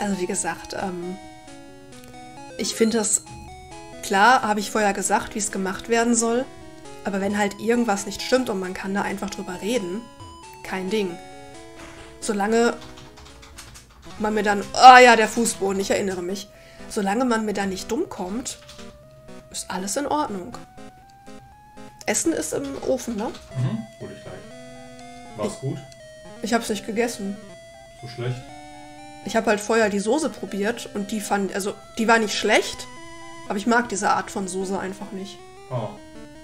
Also wie gesagt, ähm, ich finde das, klar habe ich vorher gesagt, wie es gemacht werden soll, aber wenn halt irgendwas nicht stimmt und man kann da einfach drüber reden, kein Ding. Solange man mir dann, ah ja, der Fußboden, ich erinnere mich, solange man mir da nicht dumm kommt, ist alles in Ordnung. Essen ist im Ofen, ne? Mhm. Hol ich gleich. War's gut? Ich habe es nicht gegessen. So schlecht? Ich habe halt vorher die Soße probiert und die fand, also die war nicht schlecht, aber ich mag diese Art von Soße einfach nicht. Ah.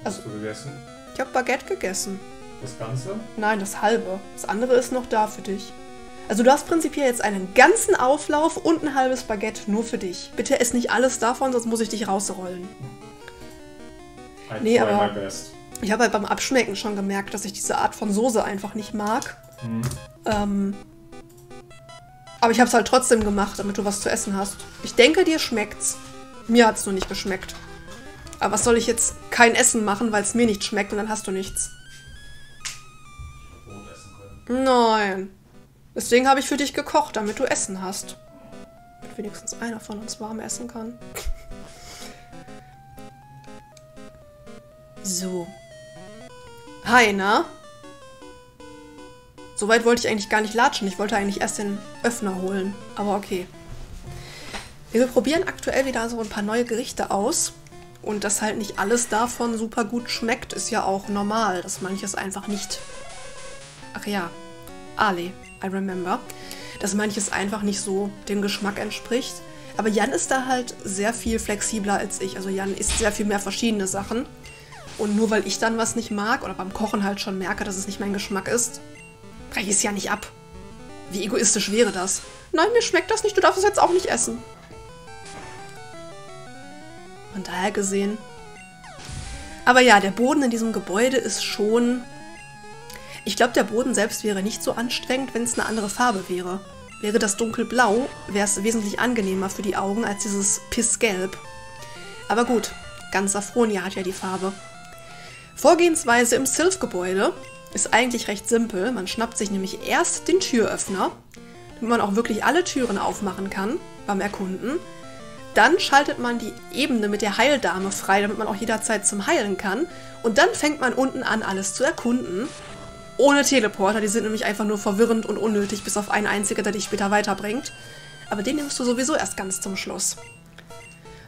Hast Also- du gegessen? Ich habe Baguette gegessen. Das Ganze? Nein, das halbe. Das andere ist noch da für dich. Also du hast prinzipiell jetzt einen ganzen Auflauf und ein halbes Baguette nur für dich. Bitte ess nicht alles davon, sonst muss ich dich rausrollen. I Nee, aber-. Ich habe halt beim Abschmecken schon gemerkt, dass ich diese Art von Soße einfach nicht mag. Mhm. Ähm, aber ich habe es halt trotzdem gemacht, damit du was zu essen hast. Ich denke, dir schmeckt's. Mir hat's nur nicht geschmeckt. Aber was soll ich jetzt kein Essen machen, weil es mir nicht schmeckt und dann hast du nichts? Nein. Deswegen habe ich für dich gekocht, damit du Essen hast. Damit wenigstens einer von uns warm essen kann. So. Hi, na? Soweit wollte ich eigentlich gar nicht latschen. Ich wollte eigentlich erst den Öffner holen. Aber okay. Wir probieren aktuell wieder so ein paar neue Gerichte aus. Und dass halt nicht alles davon super gut schmeckt, ist ja auch normal. Dass manches einfach nicht. Ach ja, Ali, I remember. Dass manches einfach nicht so dem Geschmack entspricht. Aber Jan ist da halt sehr viel flexibler als ich. Also Jan isst sehr viel mehr verschiedene Sachen. Und nur weil ich dann was nicht mag oder beim Kochen halt schon merke, dass es nicht mein Geschmack ist, breche es ja nicht ab. Wie egoistisch wäre das? Nein, mir schmeckt das nicht, du darfst es jetzt auch nicht essen. Von daher gesehen. Aber ja, der Boden in diesem Gebäude ist schon. Ich glaube, der Boden selbst wäre nicht so anstrengend, wenn es eine andere Farbe wäre. Wäre das dunkelblau, wäre es wesentlich angenehmer für die Augen als dieses Pissgelb. Aber gut, ganz Safronia hat ja die Farbe. Vorgehensweise im Sylph-Gebäude ist eigentlich recht simpel. Man schnappt sich nämlich erst den Türöffner, damit man auch wirklich alle Türen aufmachen kann beim Erkunden. Dann schaltet man die Ebene mit der Heildame frei, damit man auch jederzeit zum Heilen kann. Und dann fängt man unten an, alles zu erkunden. Ohne Teleporter, die sind nämlich einfach nur verwirrend und unnötig, bis auf einen einzigen, der dich später weiterbringt. Aber den nimmst du sowieso erst ganz zum Schluss.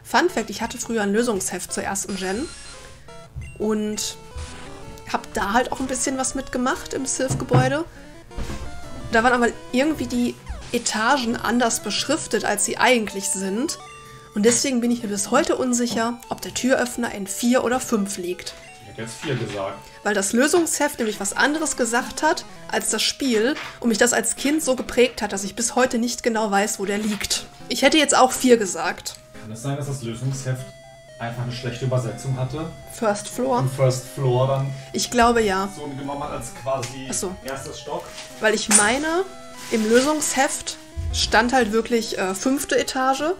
Fun Fact: Ich hatte früher ein Lösungsheft zur ersten Gen und habe da halt auch ein bisschen was mitgemacht im Sylph-Gebäude. Da waren aber irgendwie die Etagen anders beschriftet, als sie eigentlich sind. Und deswegen bin ich mir bis heute unsicher, ob der Türöffner in 4 oder 5 liegt. Ich habe jetzt vier gesagt. Weil das Lösungsheft nämlich was anderes gesagt hat als das Spiel und mich das als Kind so geprägt hat, dass ich bis heute nicht genau weiß, wo der liegt. Ich hätte jetzt auch 4 gesagt. Kann es sein, dass das Lösungsheft einfach eine schlechte Übersetzung hatte? First Floor? Und First Floor dann Ich glaube ja. so genommen hat als quasi so. erstes Stock? Weil ich meine, im Lösungsheft stand halt wirklich äh, fünfte Etage.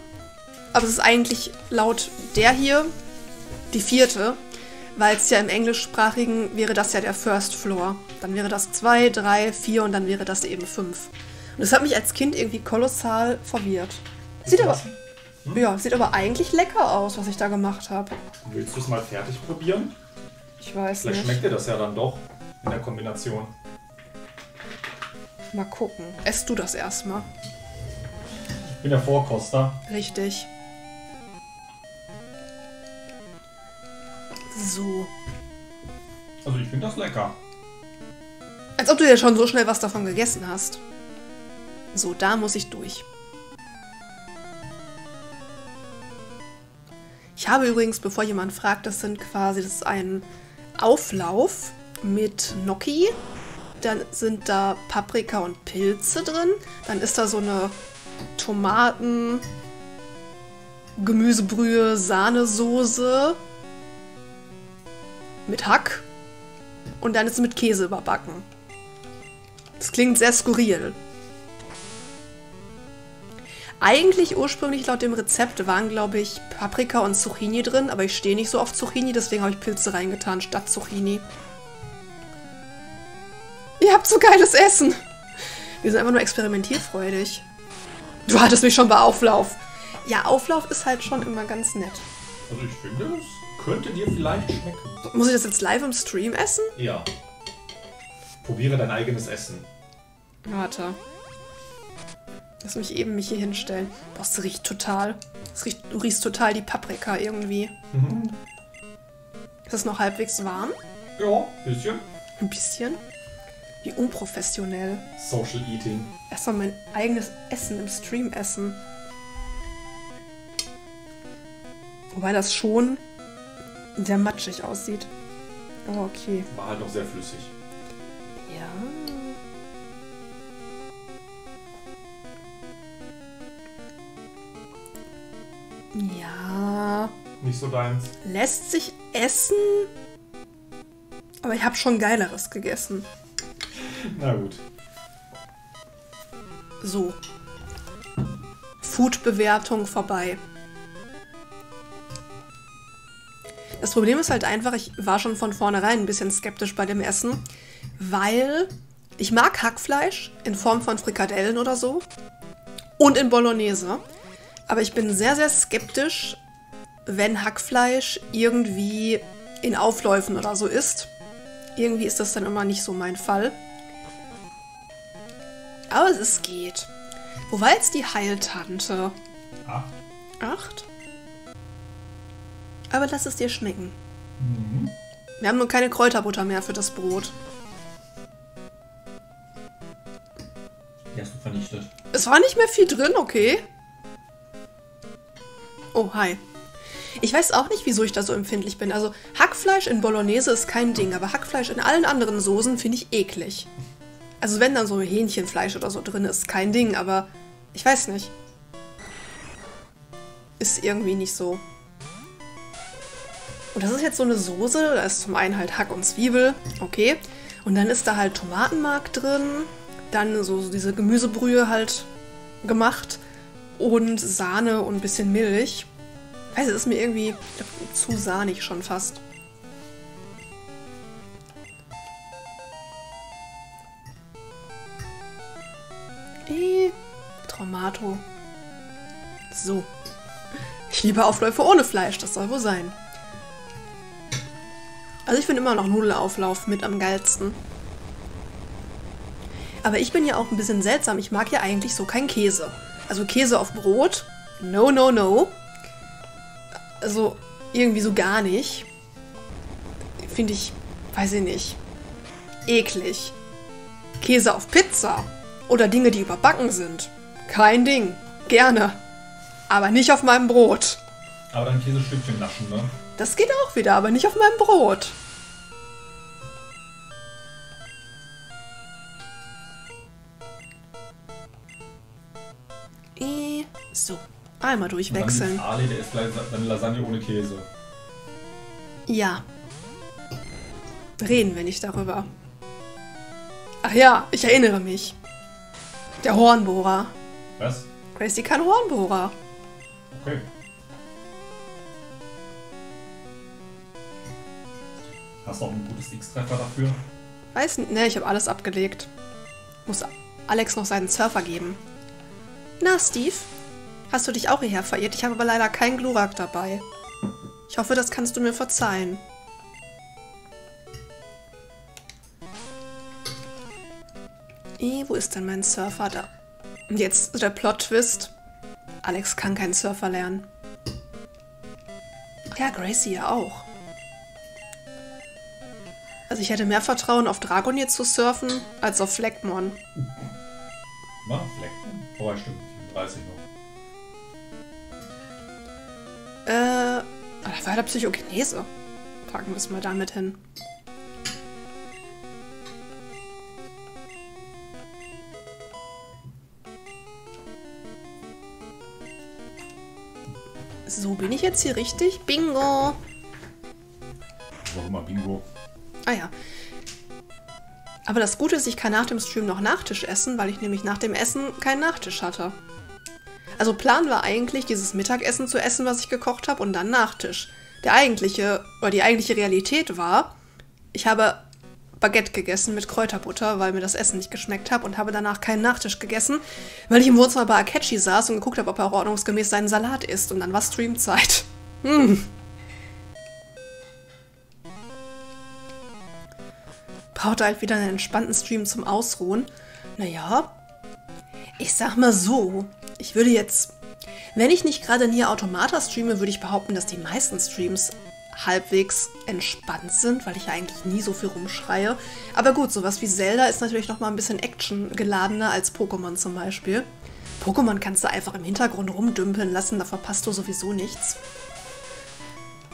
Aber es ist eigentlich laut der hier die vierte. Weil es ja im englischsprachigen wäre das ja der First Floor. Dann wäre das zwei, drei, vier und dann wäre das eben fünf. Und das hat mich als Kind irgendwie kolossal verwirrt. Sieht aber, ja, sieht aber eigentlich lecker aus, was ich da gemacht habe. Willst du es mal fertig probieren? Ich weiß Vielleicht nicht. schmeckt dir das ja dann doch in der Kombination. Mal gucken. Ess du das erstmal. Ich bin der Vorkoster. Richtig. So. Also ich finde das lecker. Als ob du ja schon so schnell was davon gegessen hast. So, da muss ich durch. Ich habe übrigens, bevor jemand fragt, das sind quasi, das ist ein Auflauf mit Gnocchi. Dann sind da Paprika und Pilze drin. Dann ist da so eine Tomaten, Gemüsebrühe, Sahnesoße mit Hack. Und dann ist es mit Käse überbacken. Das klingt sehr skurril. Eigentlich ursprünglich laut dem Rezept waren, glaube ich, Paprika und Zucchini drin, aber ich stehe nicht so auf Zucchini, deswegen habe ich Pilze reingetan statt Zucchini. Ihr habt so geiles Essen. Wir sind einfach nur experimentierfreudig. Du hattest mich schon bei Auflauf. Ja, Auflauf ist halt schon immer ganz nett. Also ich finde, es könnte dir vielleicht schmecken. Muss ich das jetzt live im Stream essen? Ja. Probiere dein eigenes Essen. Warte. Lass mich eben mich hier hinstellen. Boah, es riecht total. Es riecht, du riechst total die Paprika irgendwie. Ist es noch halbwegs warm? Ja, bisschen. Ein bisschen. Wie unprofessionell. Social Eating. Erstmal mein eigenes Essen im Stream essen. Wobei das schon sehr matschig aussieht. Aber okay. War halt noch sehr flüssig. Ja. Ja. Nicht so deins. Lässt sich essen. Aber ich habe schon geileres gegessen. Na gut. So. Food-Bewertung vorbei. Das Problem ist halt einfach, ich war schon von vornherein ein bisschen skeptisch bei dem Essen, weil ich mag Hackfleisch in Form von Frikadellen oder so und in Bolognese. Aber ich bin sehr, sehr skeptisch, wenn Hackfleisch irgendwie in Aufläufen oder so ist. Irgendwie ist das dann immer nicht so mein Fall. Aber es geht. Wo war jetzt die Heiltante? Acht. Acht? Aber lass es dir schmecken. Mhm. Wir haben nur keine Kräuterbutter mehr für das Brot. Die hast du vernichtet. Es war nicht mehr viel drin, okay? Oh, hi. Ich weiß auch nicht, wieso ich da so empfindlich bin. Also, Hackfleisch in Bolognese ist kein Ding, aber Hackfleisch in allen anderen Soßen finde ich eklig. Also, wenn da so Hähnchenfleisch oder so drin ist, kein Ding, aber ich weiß nicht. Ist irgendwie nicht so. Und das ist jetzt so eine Soße, da ist zum einen halt Hack und Zwiebel, okay. Und dann ist da halt Tomatenmark drin, dann so diese Gemüsebrühe halt gemacht und Sahne und ein bisschen Milch. Also ist mir irgendwie zu sahnig schon fast. Eh, Traumato. So. Ich liebe Aufläufe ohne Fleisch, das soll wohl sein. Also ich finde immer noch Nudelauflauf mit am geilsten. Aber ich bin ja auch ein bisschen seltsam. Ich mag ja eigentlich so keinen Käse. Also Käse auf Brot, no, no, no. Also irgendwie so gar nicht. Finde ich, weiß ich nicht, eklig. Käse auf Pizza oder Dinge, die überbacken sind. Kein Ding. Gerne. Aber nicht auf meinem Brot. Aber dann Käsestückchen naschen, ne? Das geht auch wieder, aber nicht auf meinem Brot. So, einmal durchwechseln. Dann Ali, der ist gleich dann Lasagne ohne Käse. Ja. Reden wir nicht darüber. Ach ja, ich erinnere mich. Der Hornbohrer. Was? Gracie kann Hornbohrer. Okay. Hast du auch ein gutes X-Treffer dafür? Weiß nicht, ne, ich habe alles abgelegt. Muss Alex noch seinen Surfer geben. Na, Steve? Hast du dich auch hierher verirrt? Ich habe aber leider keinen Glurak dabei. Ich hoffe, das kannst du mir verzeihen. Eh, wo ist denn mein Surfer? Da. Jetzt der Plot-Twist. Alex kann keinen Surfer lernen. Ja, Gracie ja auch. Also ich hätte mehr Vertrauen auf Dragonir zu surfen, als auf Fleckmon. Na, Fleck. Oh, stimmt. 34 noch. Äh, da war der Psychokinese. Packen wir es mal damit hin. So, bin ich jetzt hier richtig? Bingo! Warum immer Bingo? Ah ja. Aber das Gute ist, ich kann nach dem Stream noch Nachtisch essen, weil ich nämlich nach dem Essen keinen Nachtisch hatte. Also Plan war eigentlich, dieses Mittagessen zu essen, was ich gekocht habe, und dann Nachtisch. Der eigentliche, oder die eigentliche Realität war, ich habe Baguette gegessen mit Kräuterbutter, weil mir das Essen nicht geschmeckt hat und habe danach keinen Nachtisch gegessen, weil ich im Wohnzimmer bei Akechi saß und geguckt habe, ob er ordnungsgemäß seinen Salat isst. Und dann war Streamzeit. Hm. Brauchte halt wieder einen entspannten Stream zum Ausruhen. Naja, ich sag mal so, ich würde jetzt, wenn ich nicht gerade Nier Automata streame, würde ich behaupten, dass die meisten Streams halbwegs entspannt sind, weil ich ja eigentlich nie so viel rumschreie. Aber gut, sowas wie Zelda ist natürlich noch mal ein bisschen actiongeladener als Pokémon zum Beispiel. Pokémon kannst du einfach im Hintergrund rumdümpeln lassen, da verpasst du sowieso nichts.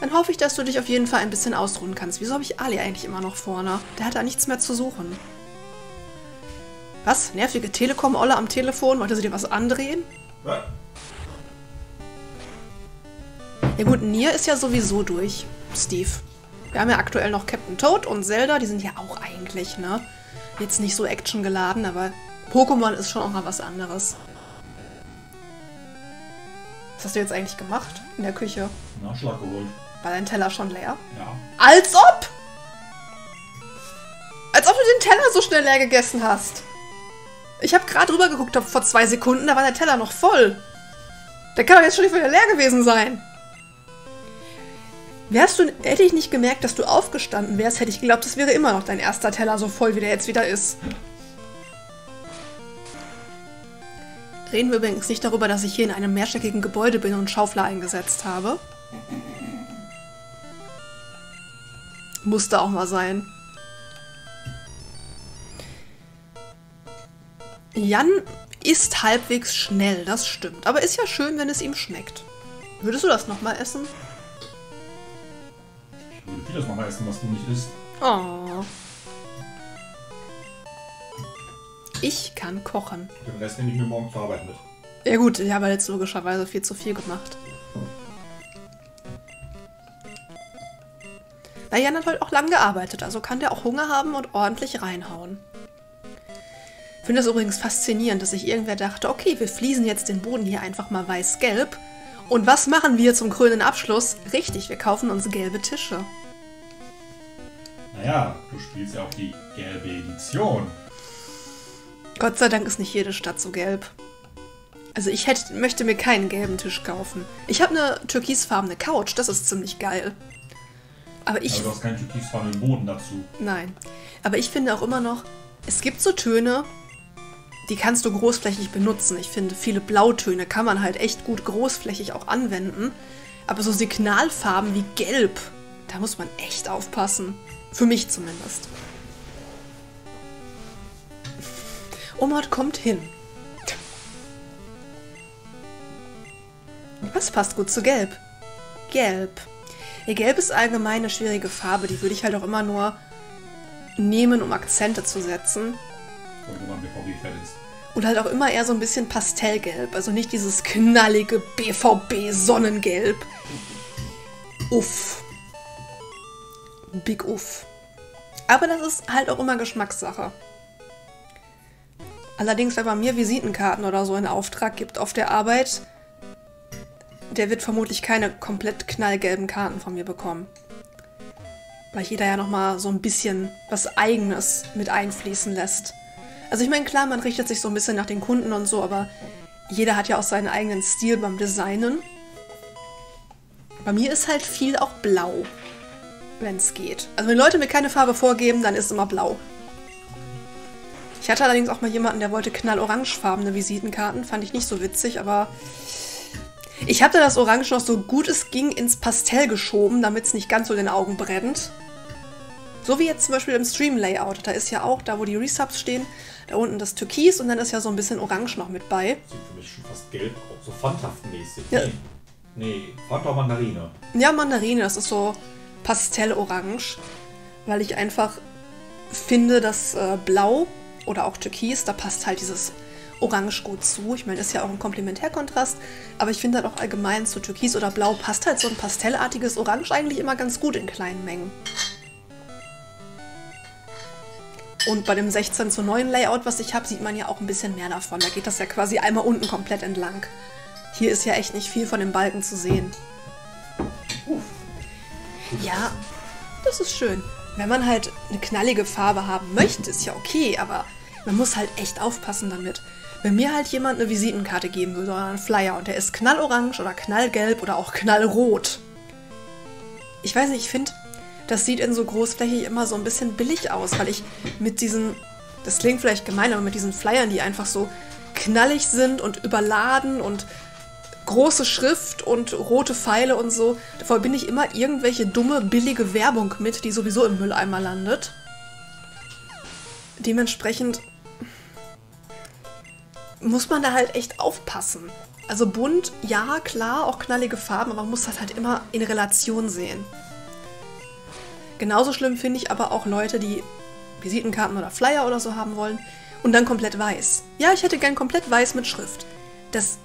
Dann hoffe ich, dass du dich auf jeden Fall ein bisschen ausruhen kannst. Wieso habe ich Ali eigentlich immer noch vorne? Der hat da nichts mehr zu suchen. Was? Nervige Telekom-Olle am Telefon? Wollte sie dir was andrehen? Was? Ja gut, Nier ist ja sowieso durch, Steve. Wir haben ja aktuell noch Captain Toad und Zelda, die sind ja auch eigentlich, ne? Jetzt nicht so actiongeladen, aber Pokémon ist schon auch mal was anderes. Was hast du jetzt eigentlich gemacht in der Küche? Nachschlag geholt. War dein Teller schon leer? Ja. Als ob! Als ob du den Teller so schnell leer gegessen hast. Ich habe gerade rüber geguckt vor zwei Sekunden, da war der Teller noch voll. Der kann doch jetzt schon nicht wieder leer gewesen sein. Wärst du, hätte ich nicht gemerkt, dass du aufgestanden wärst, hätte ich geglaubt, das wäre immer noch dein erster Teller so voll, wie der jetzt wieder ist. Reden wir übrigens nicht darüber, dass ich hier in einem mehrstöckigen Gebäude bin und Schaufler eingesetzt habe. Musste auch mal sein. Jan ist halbwegs schnell, das stimmt. Aber ist ja schön, wenn es ihm schmeckt. Würdest du das nochmal essen? Ich würde vieles nochmal essen, was du nicht isst. Oh. Ich kann kochen. Den Rest nehme ich mir morgen zur Arbeit mit. Ja gut, ich habe jetzt logischerweise viel zu viel gemacht. Na, Jan hat heute auch lang gearbeitet, also kann der auch Hunger haben und ordentlich reinhauen. Ich finde das übrigens faszinierend, dass sich irgendwer dachte, okay, wir fließen jetzt den Boden hier einfach mal weiß-gelb. Und was machen wir zum krönenden Abschluss? Richtig, wir kaufen uns gelbe Tische. Naja, du spielst ja auch die gelbe Edition. Gott sei Dank ist nicht jede Stadt so gelb. Also ich hätte, möchte mir keinen gelben Tisch kaufen. Ich habe eine türkisfarbene Couch, das ist ziemlich geil. Aber ich... Aber du hast keinen türkisfarbenen Boden dazu. Nein. Aber ich finde auch immer noch, es gibt so Töne, die kannst du großflächig benutzen. Ich finde, viele Blautöne kann man halt echt gut großflächig auch anwenden. Aber so Signalfarben wie Gelb, da muss man echt aufpassen. Für mich zumindest. Omar kommt hin. Was passt gut zu Gelb? Gelb. Ja, Gelb ist allgemein eine schwierige Farbe. Die würde ich halt auch immer nur nehmen, um Akzente zu setzen. Man BVB-Fan ist. Und halt auch immer eher so ein bisschen Pastellgelb. Also nicht dieses knallige BVB-Sonnengelb. Uff. Big Uff. Aber das ist halt auch immer Geschmackssache. Allerdings, wenn man mir Visitenkarten oder so in Auftrag gibt auf der Arbeit, der wird vermutlich keine komplett knallgelben Karten von mir bekommen. Weil jeder ja nochmal so ein bisschen was Eigenes mit einfließen lässt. Also ich meine, klar, man richtet sich so ein bisschen nach den Kunden und so, aber jeder hat ja auch seinen eigenen Stil beim Designen. Bei mir ist halt viel auch blau, wenn es geht. Also wenn Leute mir keine Farbe vorgeben, dann ist immer blau. Ich hatte allerdings auch mal jemanden, der wollte knallorangefarbene Visitenkarten. Fand ich nicht so witzig, aber ich habe da das Orange noch so gut es ging ins Pastell geschoben, damit es nicht ganz so den Augen brennt. So wie jetzt zum Beispiel im Stream-Layout. Da ist ja auch, da wo die Resubs stehen, da unten das Türkis und dann ist ja so ein bisschen Orange noch mit bei. Sieht für mich schon fast gelb aus. So Fanthaft-mäßig. Ja. Nee. Nee, Fanta Mandarine. Ja, Mandarine, das ist so Pastellorange, weil ich einfach finde, dass äh, Blau oder auch Türkis, da passt halt dieses Orange gut zu. Ich meine, ist ja auch ein Komplementärkontrast, aber ich finde halt auch allgemein zu Türkis oder Blau passt halt so ein pastellartiges Orange eigentlich immer ganz gut in kleinen Mengen. Und bei dem 16 zu 9 Layout, was ich habe, sieht man ja auch ein bisschen mehr davon. Da geht das ja quasi einmal unten komplett entlang. Hier ist ja echt nicht viel von dem Balken zu sehen. Ja, das ist schön. wenn man halt eine knallige Farbe haben möchte, ist ja okay, aber man muss halt echt aufpassen damit. Wenn mir halt jemand eine Visitenkarte geben würde oder einen Flyer und der ist knallorange oder knallgelb oder auch knallrot. Ich weiß nicht, ich finde, das sieht in so großflächig immer so ein bisschen billig aus, weil ich mit diesen, das klingt vielleicht gemein, aber mit diesen Flyern, die einfach so knallig sind und überladen und große Schrift und rote Pfeile und so, da verbinde ich immer irgendwelche dumme, billige Werbung mit, die sowieso im Mülleimer landet. Dementsprechend muss man da halt echt aufpassen. Also bunt, ja, klar, auch knallige Farben, aber man muss das halt immer in Relation sehen. Genauso schlimm finde ich aber auch Leute, die Visitenkarten oder Flyer oder so haben wollen und dann komplett weiß. Ja, ich hätte gern komplett weiß mit Schrift. Das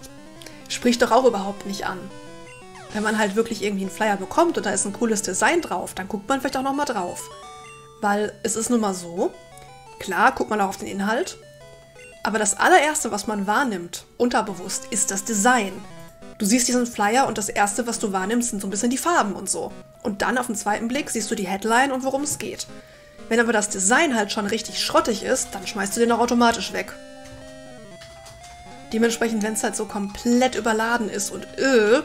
spricht doch auch überhaupt nicht an. Wenn man halt wirklich irgendwie einen Flyer bekommt und da ist ein cooles Design drauf, dann guckt man vielleicht auch nochmal drauf. Weil es ist nun mal so, klar guckt man auch auf den Inhalt, aber das allererste, was man wahrnimmt, unterbewusst, ist das Design. Du siehst diesen Flyer und das erste, was du wahrnimmst, sind so ein bisschen die Farben und so. Und dann auf den zweiten Blick siehst du die Headline und worum es geht. Wenn aber das Design halt schon richtig schrottig ist, dann schmeißt du den auch automatisch weg. Dementsprechend, wenn es halt so komplett überladen ist und öh,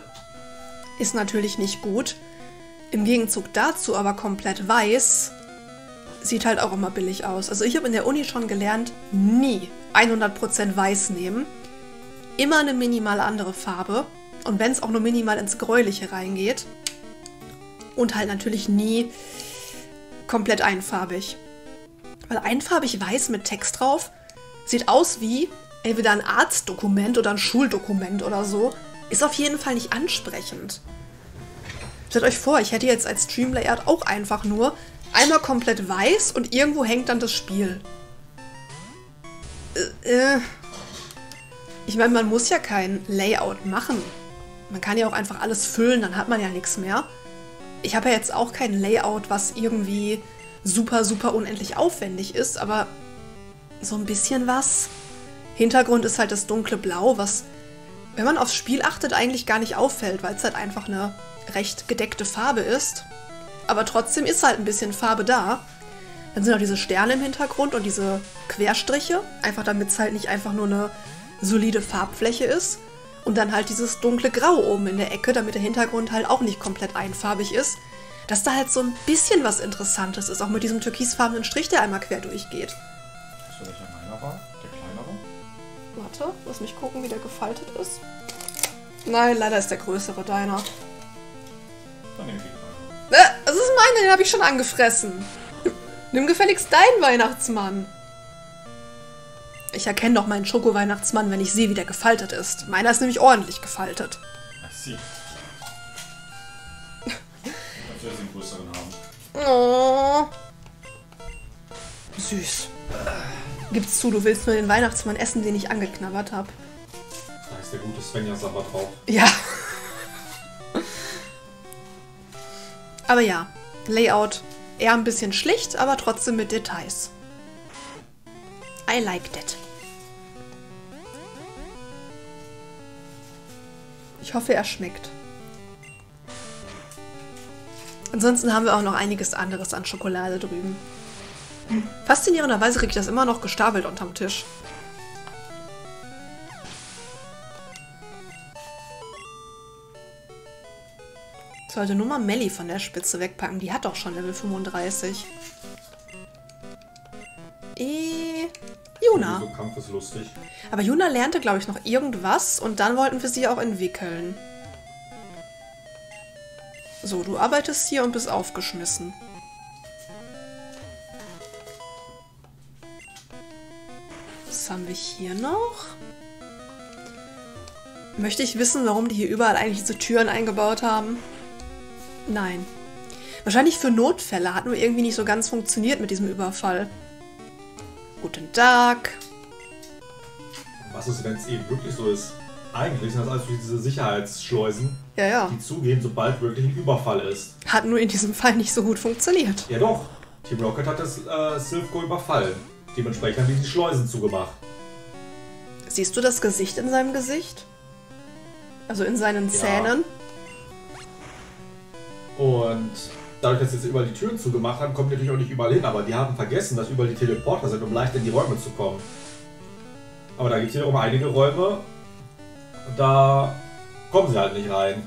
ist natürlich nicht gut. Im Gegenzug dazu aber komplett weiß, sieht halt auch immer billig aus. Also ich habe in der Uni schon gelernt, nie 100% weiß nehmen. Immer eine minimal andere Farbe. Und wenn es auch nur minimal ins Gräuliche reingeht. Und halt natürlich nie komplett einfarbig. Weil einfarbig weiß mit Text drauf sieht aus wie entweder ein Arztdokument oder ein Schuldokument oder so. Ist auf jeden Fall nicht ansprechend. Stellt euch vor, ich hätte jetzt als Streamlayout auch einfach nur einmal komplett weiß und irgendwo hängt dann das Spiel. Äh, äh. Ich meine, man muss ja kein Layout machen. Man kann ja auch einfach alles füllen, dann hat man ja nichts mehr. Ich habe ja jetzt auch kein Layout, was irgendwie super, super unendlich aufwendig ist, aber so ein bisschen was. Hintergrund ist halt das dunkle Blau, was, wenn man aufs Spiel achtet, eigentlich gar nicht auffällt, weil es halt einfach eine recht gedeckte Farbe ist. Aber trotzdem ist halt ein bisschen Farbe da. Dann sind auch diese Sterne im Hintergrund und diese Querstriche, einfach damit es halt nicht einfach nur eine solide Farbfläche ist. Und dann halt dieses dunkle Grau oben in der Ecke, damit der Hintergrund halt auch nicht komplett einfarbig ist. Dass da halt so ein bisschen was Interessantes ist, auch mit diesem türkisfarbenen Strich, der einmal quer durchgeht. Ist der welcher meiner war? Der kleinere? Warte, lass mich gucken, wie der gefaltet ist. Nein, leider ist der größere deiner. Dann nehme ich die. Äh, das ist meine, den habe ich schon angefressen. Nimm gefälligst deinen Weihnachtsmann. Ich erkenne doch meinen Schoko-Weihnachtsmann, wenn ich sehe, wie der gefaltet ist. Meiner ist nämlich ordentlich gefaltet. Ach, sie. Du jetzt den größeren haben? Oh. Süß. Gib's zu, du willst nur den Weihnachtsmann essen, den ich angeknabbert habe. Da ist der gute Svenja Sabber drauf. Ja. Aber ja, Layout eher ein bisschen schlicht, aber trotzdem mit Details. I like that. Ich hoffe, er schmeckt. Ansonsten haben wir auch noch einiges anderes an Schokolade drüben. Faszinierenderweise kriege ich das immer noch gestapelt unterm Tisch. Ich sollte nur mal Melli von der Spitze wegpacken. Die hat doch schon Level 35. Eh, Juna. So Kampf ist lustig. Aber Juna lernte, glaube ich, noch irgendwas und dann wollten wir sie auch entwickeln. So, du arbeitest hier und bist aufgeschmissen. Was haben wir hier noch? Möchte ich wissen, warum die hier überall eigentlich diese Türen eingebaut haben? Nein. Wahrscheinlich für Notfälle hat nur irgendwie nicht so ganz funktioniert mit diesem Überfall. Guten Tag. Was ist, wenn es eben wirklich so ist? Eigentlich sind das alles diese Sicherheitsschleusen, Ja, ja. die zugehen, sobald wirklich ein Überfall ist. Hat nur in diesem Fall nicht so gut funktioniert. Ja doch, Team Rocket hat das äh, Silphco überfallen. Dementsprechend haben die die Schleusen zugemacht. Siehst du das Gesicht in seinem Gesicht? Also in seinen Ja. Zähnen? Und dadurch, dass sie jetzt überall die Türen zugemacht haben, kommen die natürlich auch nicht überall hin. Aber die haben vergessen, dass überall die Teleporter sind, um leicht in die Räume zu kommen. Aber da gibt es wiederum einige Räume, da kommen sie halt nicht rein.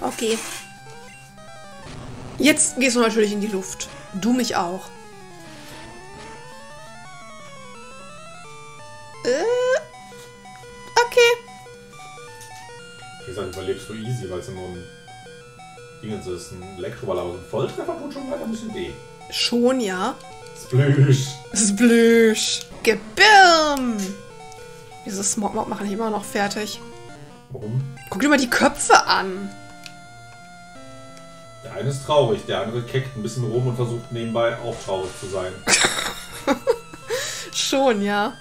Okay. Jetzt gehst du natürlich in die Luft. Du mich auch. Du easy, weil es ja nur ein Dingens ist, ein Elektroball, aber so ein Volltreffer tut schon weiter ein bisschen weh. Schon, ja. Splüsch. Splüsch. Gebirm. Diese Smogmog machen ich immer noch fertig. Warum? Guck dir mal die Köpfe an. Der eine ist traurig, der andere keckt ein bisschen rum und versucht nebenbei auch traurig zu sein. Schon, ja.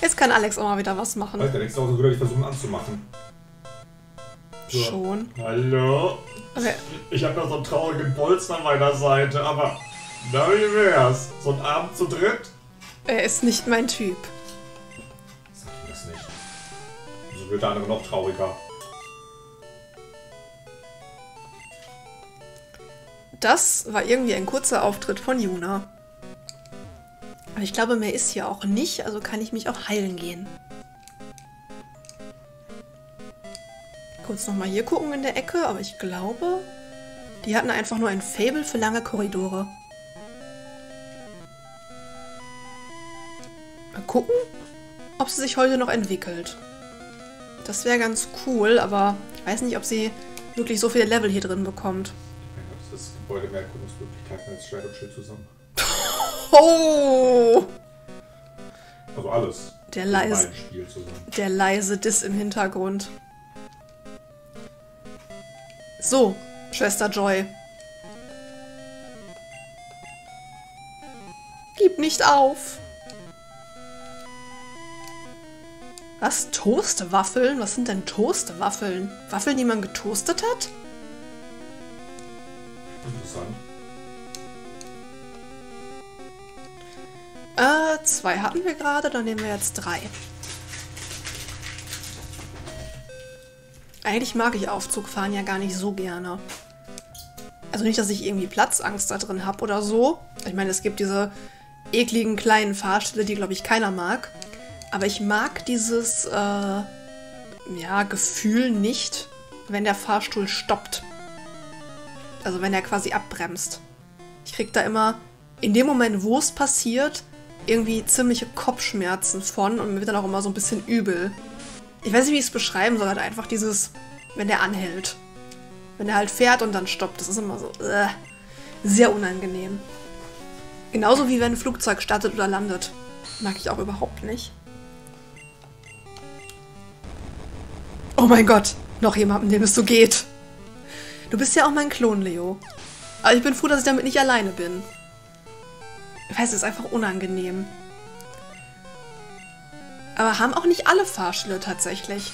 Jetzt kann Alex auch mal wieder was machen. Weiß der nächste auch so gut, ich versuchen anzumachen. So. Schon. Hallo? Okay. Ich habe noch so einen traurigen Bolzen an meiner Seite, aber na wie wär's? So ein Abend zu dritt? Er ist nicht mein Typ. Sag ich das nicht. So wird der andere noch trauriger. Das war irgendwie ein kurzer Auftritt von Juna. Aber ich glaube, mehr ist hier auch nicht, also kann ich mich auch heilen gehen. Kurz nochmal hier gucken in der Ecke, aber ich glaube, die hatten einfach nur ein Fable für lange Korridore. Mal gucken, ob sie sich heute noch entwickelt. Das wäre ganz cool, aber ich weiß nicht, ob sie wirklich so viele Level hier drin bekommt. Das Gebäude mehr Erkundungsmöglichkeiten als Schwert und Schild zusammen. Oh! Also alles. Der leise, der leise Diss im Hintergrund. So, Schwester Joy. Gib nicht auf. Was? Toastwaffeln? Was sind denn Toastwaffeln? Waffeln, die man getoastet hat? Interessant. Äh, zwei hatten wir gerade, dann nehmen wir jetzt drei. Eigentlich mag ich Aufzugfahren ja gar nicht so gerne. Also nicht, dass ich irgendwie Platzangst da drin habe oder so. Ich meine, es gibt diese ekligen kleinen Fahrstühle, die, glaube ich, keiner mag. Aber ich mag dieses, äh, ja, Gefühl nicht, wenn der Fahrstuhl stoppt. Also wenn er quasi abbremst. Ich krieg da immer, in dem Moment, wo es passiert, irgendwie ziemliche Kopfschmerzen von und mir wird dann auch immer so ein bisschen übel. Ich weiß nicht, wie ich es beschreiben soll, halt einfach dieses, wenn der anhält. Wenn er halt fährt und dann stoppt, das ist immer so äh, sehr unangenehm. Genauso wie wenn ein Flugzeug startet oder landet. Mag ich auch überhaupt nicht. Oh mein Gott, noch jemanden, dem es so geht. Du bist ja auch mein Klon, Leo. Aber ich bin froh, dass ich damit nicht alleine bin. Ich weiß, es ist einfach unangenehm. Aber haben auch nicht alle Fahrstühle tatsächlich.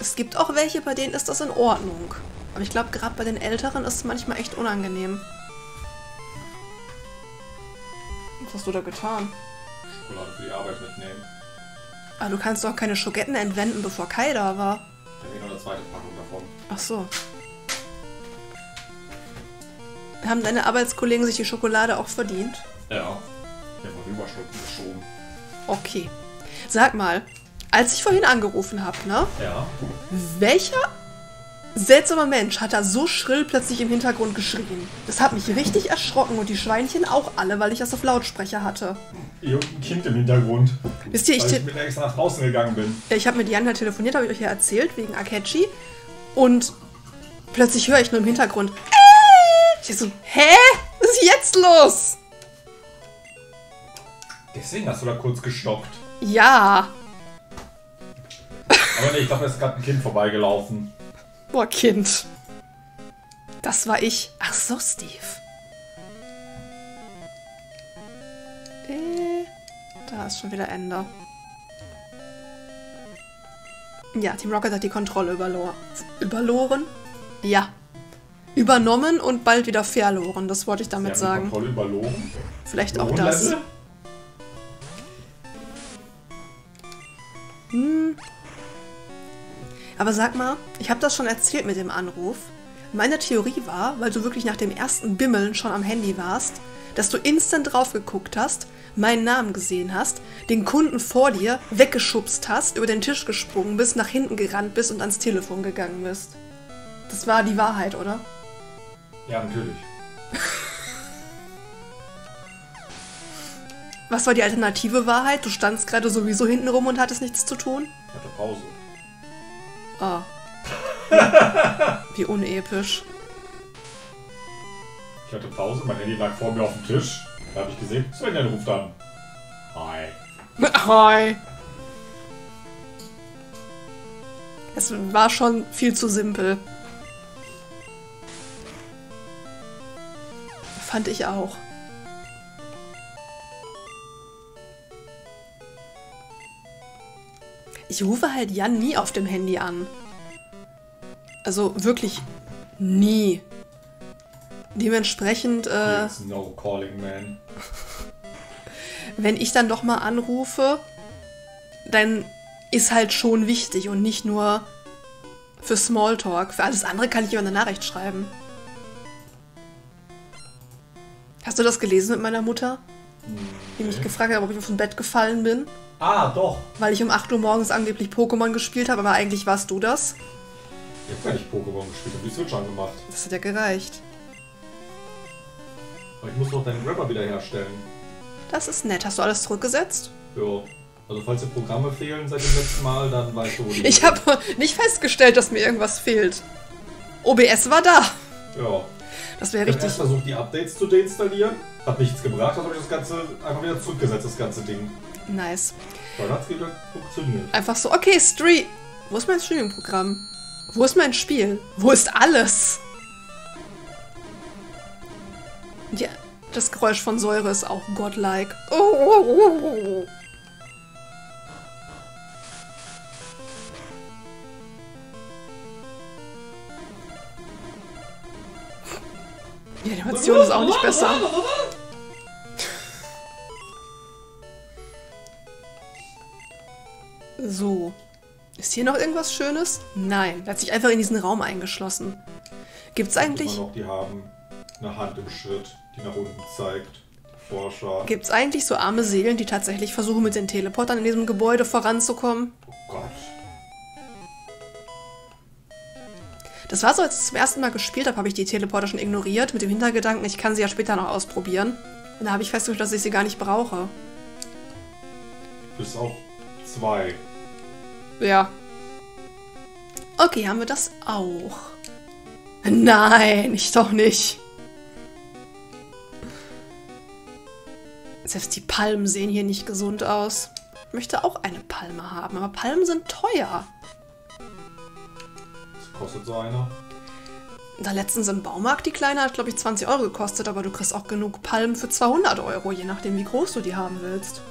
Es gibt auch welche, bei denen ist das in Ordnung. Aber ich glaube, gerade bei den Älteren ist es manchmal echt unangenehm. Was hast du da getan? Schokolade für die Arbeit mitnehmen. Ah, du kannst doch keine Schoketten entwenden, bevor Kai da war. Ich habe hier noch eine zweite Packung davon. Ach so. Haben deine Arbeitskollegen sich die Schokolade auch verdient? Ja. Ich habe Überstunden geschoben. Okay. Sag mal, als ich vorhin angerufen habe, ne? Ja. Welcher seltsamer Mensch hat da so schrill plötzlich im Hintergrund geschrien? Das hat mich richtig erschrocken und die Schweinchen auch alle, weil ich das auf Lautsprecher hatte. Irgendein Kind im Hintergrund. Wisst ihr, ich, Weil ich mit extra nach draußen gegangen bin. ich habe mit Jana telefoniert, habe ich euch ja erzählt, wegen Akechi. Und plötzlich höre ich nur im Hintergrund. Äh! Ich so, hä? Was ist jetzt los? Deswegen hast du da kurz gestoppt. Ja. Aber nee, ich dachte, es ist gerade ein Kind vorbeigelaufen. Boah, Kind. Das war ich. Ach so, Steve. Äh, Da ist schon wieder Ende. Ja, Team Rocket hat die Kontrolle überloren. Überloren? Ja. Übernommen und bald wieder verloren. Das wollte ich damit sagen. Kontrolle überlogen. Vielleicht auch das. Aber sag mal, ich habe das schon erzählt mit dem Anruf. Meine Theorie war, weil du wirklich nach dem ersten Bimmeln schon am Handy warst, dass du instant drauf geguckt hast, meinen Namen gesehen hast, den Kunden vor dir weggeschubst hast, über den Tisch gesprungen bist, nach hinten gerannt bist und ans Telefon gegangen bist. Das war die Wahrheit, oder? Ja, natürlich. Was war die alternative Wahrheit? Du standst gerade sowieso hinten rum und hattest nichts zu tun? Ich hatte Pause. Ah. Wie unepisch. Ich hatte Pause, mein Handy lag vor mir auf dem Tisch. Da habe ich gesehen, Sven ruft an. Hi. Hi. Es war schon viel zu simpel. Fand ich auch. Ich rufe halt Jan nie auf dem Handy an. Also wirklich nie. Dementsprechend, äh, It's no calling man. wenn ich dann doch mal anrufe, dann ist halt schon wichtig und nicht nur für Smalltalk. Für alles andere kann ich immer eine Nachricht schreiben. Hast du das gelesen mit meiner Mutter? Die mich gefragt hat, ob ich auf dem Bett gefallen bin, Ah, doch. weil ich um 8 Uhr morgens angeblich Pokémon gespielt habe, aber eigentlich warst du das. Ich habe gar nicht Pokémon gespielt, und die Switch angemacht. Das hat ja gereicht. Aber ich muss doch deinen Rapper wiederherstellen. Das ist nett. Hast du alles zurückgesetzt? Ja. Also falls dir Programme fehlen seit dem letzten Mal, dann weißt du, wo die Ich habe nicht festgestellt, dass mir irgendwas fehlt. OBS war da. Ja. Das wäre Ich habe richtig. versucht, die Updates zu deinstallieren. Hat nichts gebracht, also habe ich das Ganze einfach wieder zurückgesetzt, das ganze Ding. Nice. Wieder funktioniert. Einfach so, okay, Stream. Wo ist mein Streaming-Programm? Wo ist mein Spiel? Wo ist alles? Ja, das Geräusch von Säure ist auch godlike. Oh, oh, oh, oh. Die Animation ist auch nicht besser. So. Ist hier noch irgendwas Schönes? Nein, der hat sich einfach in diesen Raum eingeschlossen. Gibt's eigentlich, noch, die haben eine Hand im Schritt, die nach unten zeigt. Forscher. gibt's eigentlich so arme Seelen, die tatsächlich versuchen, mit den Teleportern in diesem Gebäude voranzukommen? Oh Gott. Das war so, als ich zum ersten Mal gespielt habe, habe ich die Teleporter schon ignoriert, mit dem Hintergedanken, ich kann sie ja später noch ausprobieren. Und da habe ich festgestellt, dass ich sie gar nicht brauche. Bis auf zwei. Ja. Okay, haben wir das auch. Nein, ich doch nicht. Selbst die Palmen sehen hier nicht gesund aus. Ich möchte auch eine Palme haben, aber Palmen sind teuer. Was kostet so einer? Da letztens im Baumarkt, die kleine hat, glaube ich, 20 Euro gekostet, aber du kriegst auch genug Palmen für 200 Euro, je nachdem, wie groß du die haben willst.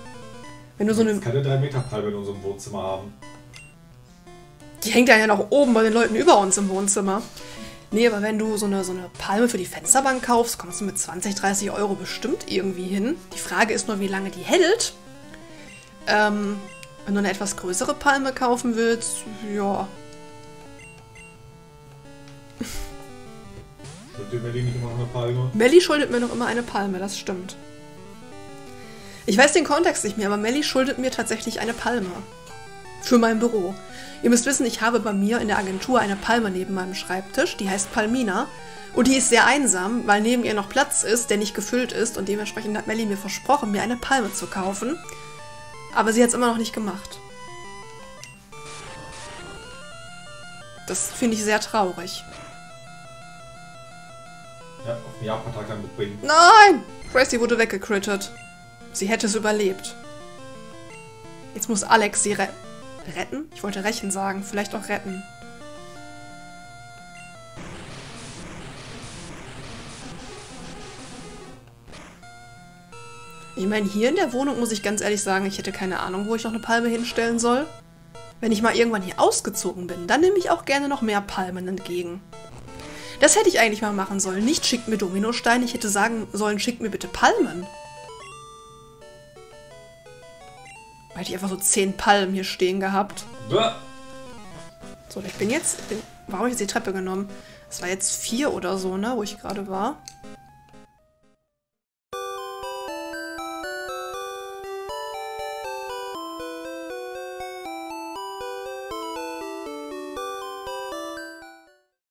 Wenn du so eine keine 3 Meter Palme in unserem Wohnzimmer haben. Die hängt ja noch oben bei den Leuten über uns im Wohnzimmer. Nee, aber wenn du so eine, so eine Palme für die Fensterbank kaufst, kommst du mit 20, 30 Euro bestimmt irgendwie hin. Die Frage ist nur, wie lange die hält. Ähm, wenn du eine etwas größere Palme kaufen willst, ja. Schuld dir Melly nicht immer eine Palme? Melly schuldet mir noch immer eine Palme, das stimmt. Ich weiß den Kontext nicht mehr, aber Melly schuldet mir tatsächlich eine Palme. Für mein Büro. Ihr müsst wissen, ich habe bei mir in der Agentur eine Palme neben meinem Schreibtisch, die heißt Palmina. Und die ist sehr einsam, weil neben ihr noch Platz ist, der nicht gefüllt ist. Und dementsprechend hat Melly mir versprochen, mir eine Palme zu kaufen. Aber sie hat es immer noch nicht gemacht. Das finde ich sehr traurig. Ja, auf den Japan-Tag dann mitbringen. Nein! Tracy wurde weggecrittet. Sie hätte es überlebt. Jetzt muss Alex sie re retten? Ich wollte rächen sagen. Vielleicht auch retten. Ich meine, hier in der Wohnung muss ich ganz ehrlich sagen, ich hätte keine Ahnung, wo ich noch eine Palme hinstellen soll. Wenn ich mal irgendwann hier ausgezogen bin, dann nehme ich auch gerne noch mehr Palmen entgegen. Das hätte ich eigentlich mal machen sollen. Nicht schickt mir Dominosteine, ich hätte sagen sollen, schickt mir bitte Palmen. Hätte ich einfach so zehn Palmen hier stehen gehabt. Bäh. So, ich bin jetzt. Warum habe ich jetzt die Treppe genommen? Es war jetzt vier oder so, ne, wo ich gerade war.